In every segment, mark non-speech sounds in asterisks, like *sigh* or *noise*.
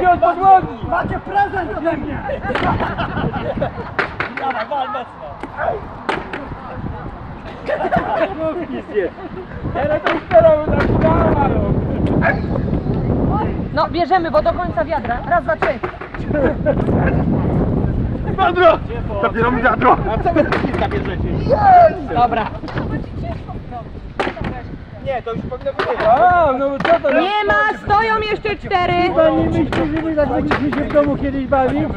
się od podłogi! Macie prezent ode mnie! Dawaj, wal mocno! No, bierzemy, bo do końca wiadra. Raz, dwa, trzy. Wiadro! Zabieram wiadro! A co wy z bierzecie? Dobra. Nie, to już powinno być. A, no co to? Nie ma, stoją jeszcze cztery. Pan nie myśli, że my tak będziemy się w domu kiedyś bawił?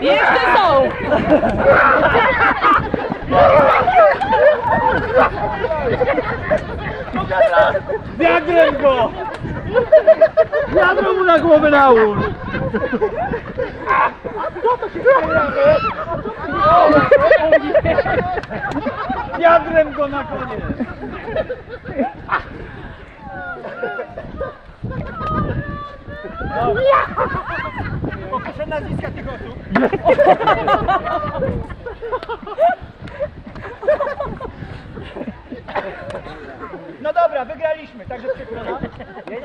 Jeszcze są. *laughs* Wiadrem go! Wiadro mu na głowę nałóż! Wiadrem go na koniec! Proszę nazwiska tych osób. *laughs* No dobra, wygraliśmy, także przekonamy.